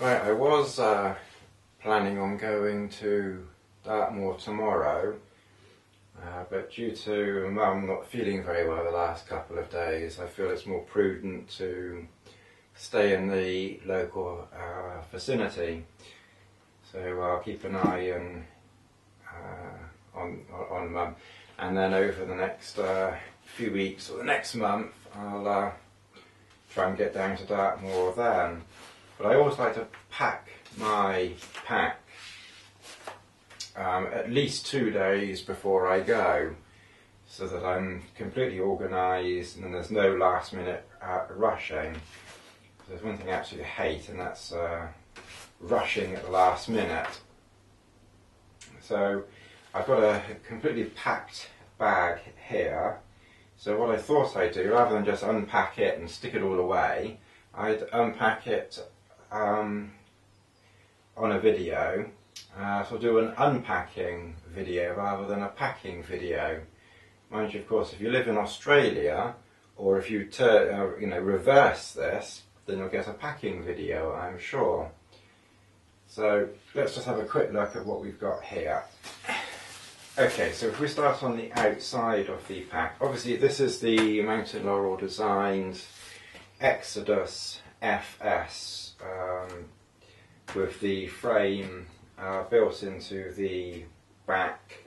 Right, I was uh, planning on going to Dartmoor tomorrow, uh, but due to mum not feeling very well the last couple of days, I feel it's more prudent to stay in the local uh, vicinity. So I'll keep an eye on uh, on on mum, and then over the next uh, few weeks or the next month, I'll uh, try and get down to Dartmoor then. But I always like to pack my pack um, at least two days before I go so that I'm completely organised and there's no last minute uh, rushing. There's one thing I absolutely hate and that's uh, rushing at the last minute. So I've got a completely packed bag here. So what I thought I'd do, rather than just unpack it and stick it all away, I'd unpack it um, on a video. Uh, so I'll do an unpacking video rather than a packing video. Mind you, of course, if you live in Australia, or if you uh, you know reverse this, then you'll get a packing video, I'm sure. So let's just have a quick look at what we've got here. Okay, so if we start on the outside of the pack, obviously this is the Mountain Laurel Designs Exodus FS um, with the frame uh, built into the back.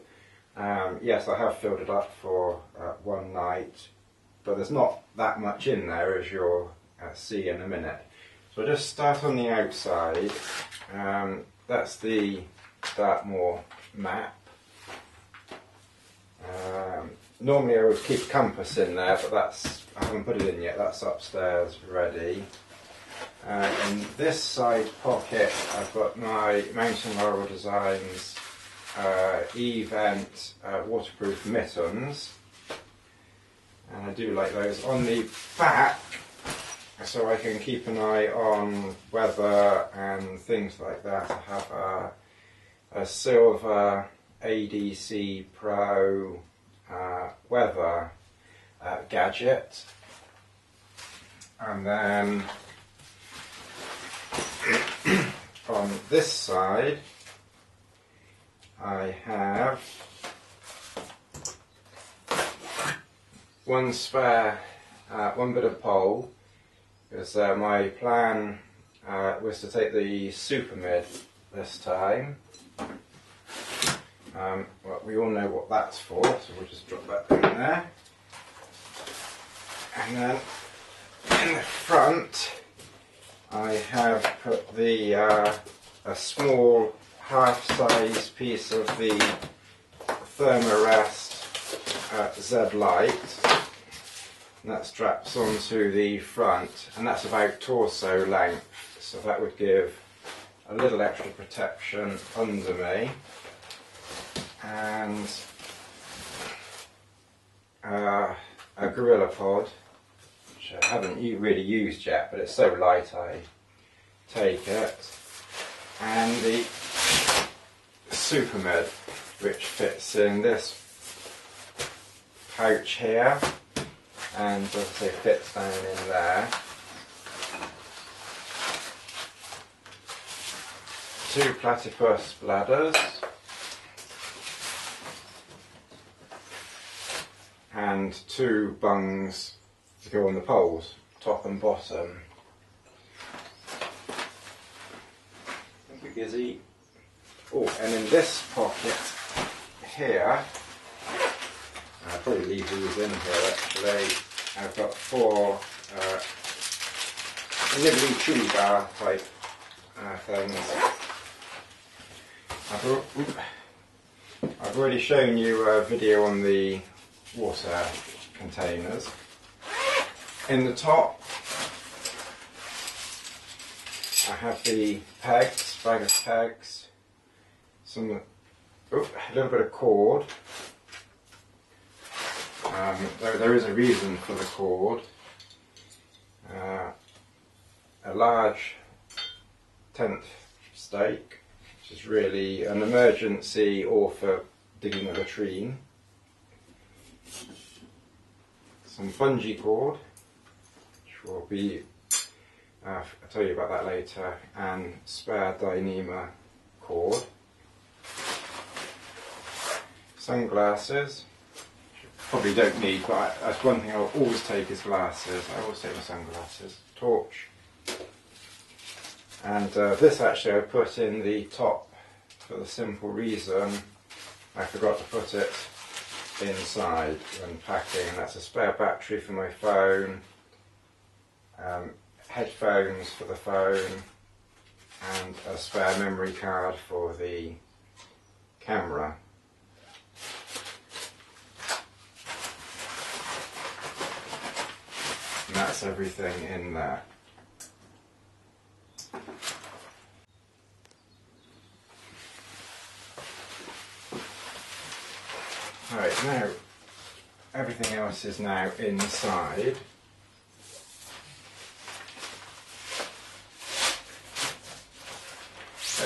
Um, yes, I have filled it up for uh, one night, but there's not that much in there as you'll uh, see in a minute. So just start on the outside. Um, that's the Dartmoor map. Um, normally I would keep compass in there, but that's I haven't put it in yet. That's upstairs ready. Uh, in this side pocket, I've got my Mountain Laurel Designs uh, E-Vent uh, waterproof mittens. And I do like those. On the back, so I can keep an eye on weather and things like that, I have a, a silver ADC Pro uh, weather uh, gadget. And then on this side, I have one spare, uh, one bit of pole, because uh, my plan uh, was to take the SuperMid this time. Um, well, we all know what that's for, so we'll just drop that in there. And then in the front, I have put the uh, a small half-size piece of the Thermarest uh, Z Lite. That straps onto the front, and that's about torso length, so that would give a little extra protection under me. And uh, a Gorilla Pod which I haven't really used yet, but it's so light I take it. And the SuperMid, which fits in this pouch here, and obviously fits down in there. Two platypus bladders. and two bungs to go on the poles, top and bottom. You, Gizzy. Oh, and in this pocket here, I'll probably leave these in here actually. I've got four uh, nibbly chewy bar type uh, things. I've, I've already shown you a video on the water containers in the top I have the pegs, bag of pegs, some, oh, a little bit of cord. Um, there, there is a reason for the cord. Uh, a large tent stake, which is really an emergency or for digging a latrine. Some bungee cord will be uh, I'll tell you about that later, and spare Dyneema cord. Sunglasses, probably don't need, but that's one thing I'll always take is glasses. I always take my sunglasses. Torch. And uh, this actually I put in the top for the simple reason I forgot to put it inside when packing. That's a spare battery for my phone, um, headphones for the phone, and a spare memory card for the camera. And that's everything in there. Alright, now everything else is now inside.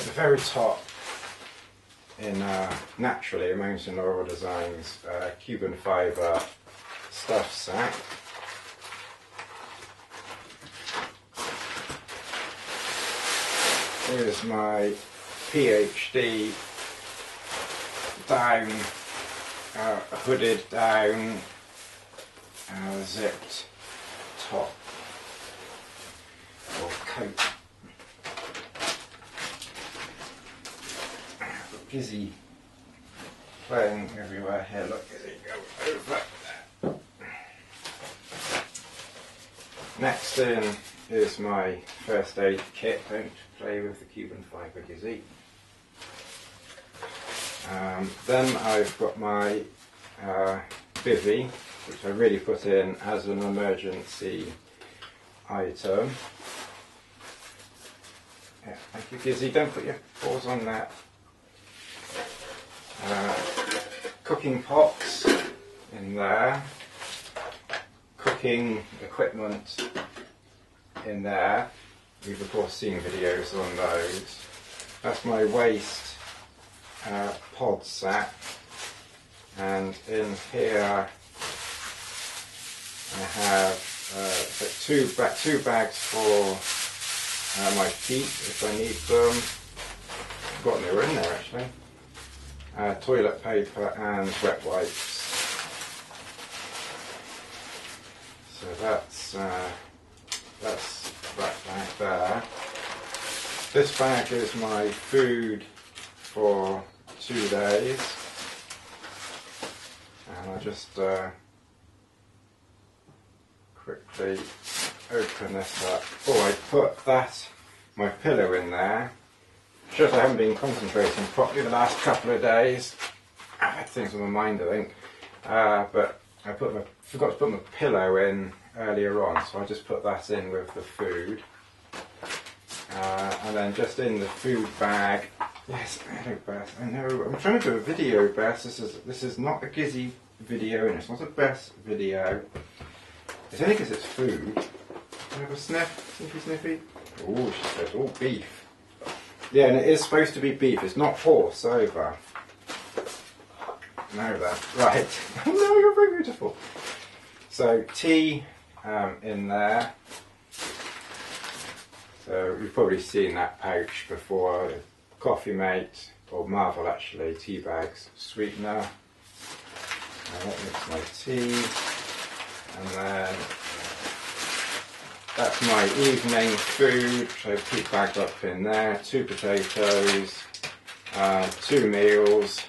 At the very top, in uh, naturally Mountain Laurel Designs uh, Cuben fibre stuff sack. Here's my PhD down, uh, hooded down, uh, zipped top or coat. Gizzy playing everywhere here. Look, Gizzy, go over. Next in is my first aid kit. Don't play with the Cuben fibre, Gizzy. Um, then I've got my uh, bivvy, which I really put in as an emergency item. Yeah, thank you, Gizzy. Don't put your paws on that. Uh, cooking pots in there, cooking equipment in there. You've of course seen videos on those. That's my waste uh, pod sack, and in here I have uh, two ba- two bags for uh, my feet if I need them. I've forgotten in there actually uh, toilet paper and wet wipes. So that's uh, that's that bag there. This bag is my food for two days, and I'll just uh, quickly open this up. Oh, I put that my pillow in there Shows I haven't been concentrating properly the last couple of days. I've had things on my mind, I think. Uh, but I put my, forgot to put my pillow in earlier on, so I just put that in with the food. Uh, and then just in the food bag, yes, hello Beth, I know, I'm trying to do a video Beth, this is, this is not a Gizzy video and it's not a Best video. It's only because it's food. Can I have a sniff, sniffy sniffy? Oh, she says, all beef. Yeah, and it is supposed to be beef. It's not horse over. Know that. Right. no, you're very beautiful. So tea um, in there. So you've probably seen that pouch before. Coffee mate, or Marvel actually, tea bags, sweetener. And that makes my tea. And then that's my evening food, so keep bagged up in there. Two potatoes, uh, two meals,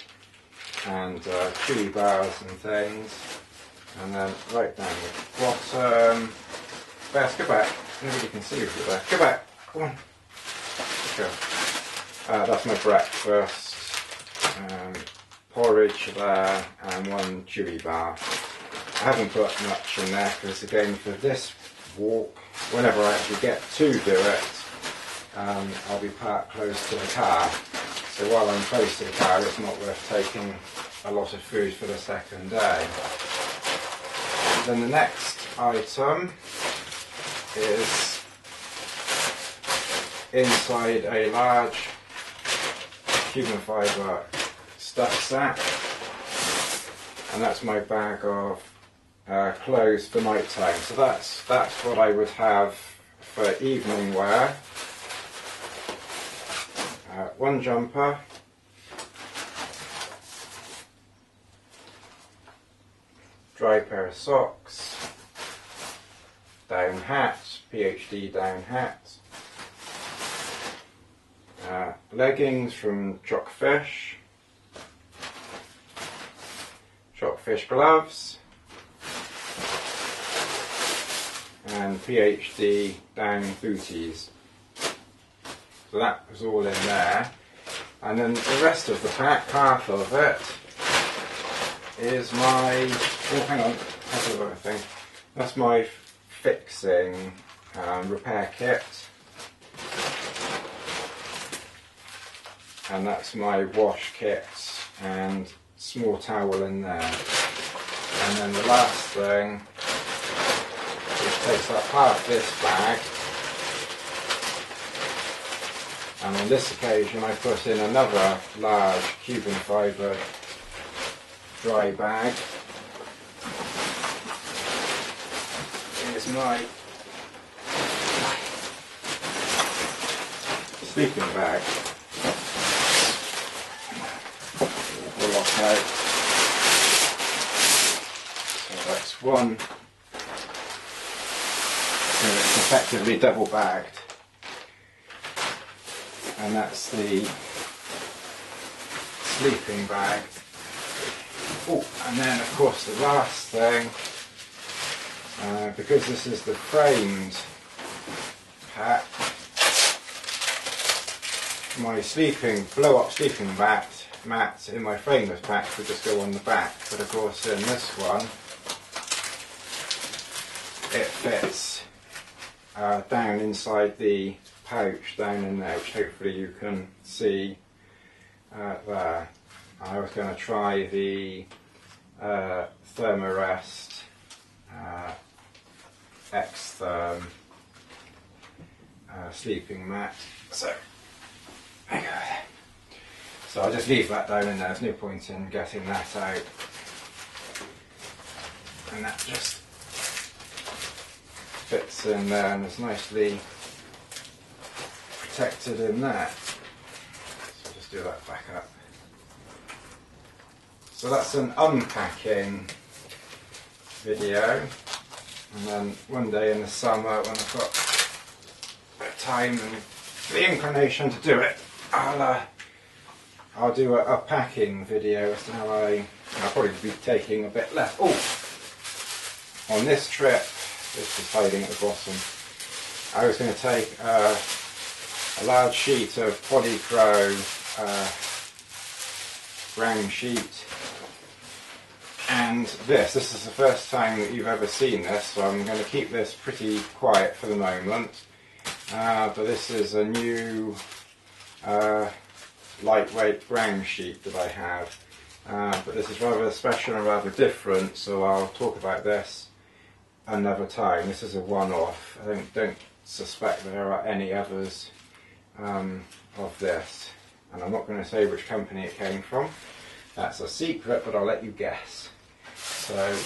and uh, chili bars and things. And then right down the bottom. Bess, go back. Nobody can see you there. Go back. Come on. Go. Uh, that's my breakfast. Um, porridge there and one chewy bar. I haven't put much in there because again for this walk whenever I actually get to do it, um, I'll be parked close to the car. So while I'm close to the car, it's not worth taking a lot of food for the second day. Then the next item is inside a large Cuben fibre stuff sack and that's my bag of uh, clothes for night time. So that's that's what I would have for evening wear. Uh, one jumper. Dry pair of socks. Down hat, PhD down hat. Uh, leggings from Jockfish. Jockfish gloves. And PhD down booties. So that was all in there. And then the rest of the pack, half of it, is my, oh hang on, that's another thing. That's my fixing um, repair kit. And that's my wash kit and small towel in there. And then the last thing takes up half this bag. And on this occasion I put in another large Cuben fibre dry bag. Here's my sleeping bag. Pull off out. So that's one effectively double bagged. And that's the sleeping bag. Oh, and then of course the last thing, uh, because this is the framed pack, my sleeping, blow up sleeping mat, mats in my frameless pack would just go on the back, but of course in this one it fits uh, down inside the pouch down in there, which hopefully you can see uh, there. I was going to try the uh, Thermarest uh, X-Therm uh, sleeping mat. So. So I'll just leave that down in there, there's no point in getting that out. And that just fits in there and is nicely protected in there. So just do that back up. So that's an unpacking video. And then one day in the summer when I've got time and the inclination to do it, I'll uh, I'll do a, a, packing video as to how I I'll probably be taking a bit less. Oh, on this trip this is hiding at the bottom. I was going to take uh, a large sheet of Polycro uh, brown sheet and this. This is the first time that you've ever seen this, so I'm going to keep this pretty quiet for the moment. Uh, but this is a new uh, lightweight brown sheet that I have. Uh, but this is rather special and rather different, so I'll talk about this another time. This is a one-off. I don't, don't suspect there are any others um, of this. And I'm not going to say which company it came from. That's a secret, but I'll let you guess. So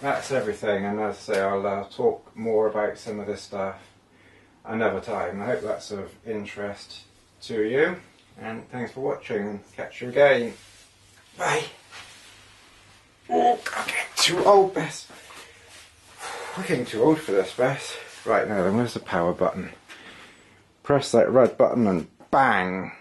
that's everything. And as I say, I'll uh, talk more about some of this stuff another time. I hope that's of interest to you. And thanks for watching catch you again. Bye. Oh, I'm too old. I'm getting too old for this, Bess. Right now then, where's the power button? Press that red button and bang!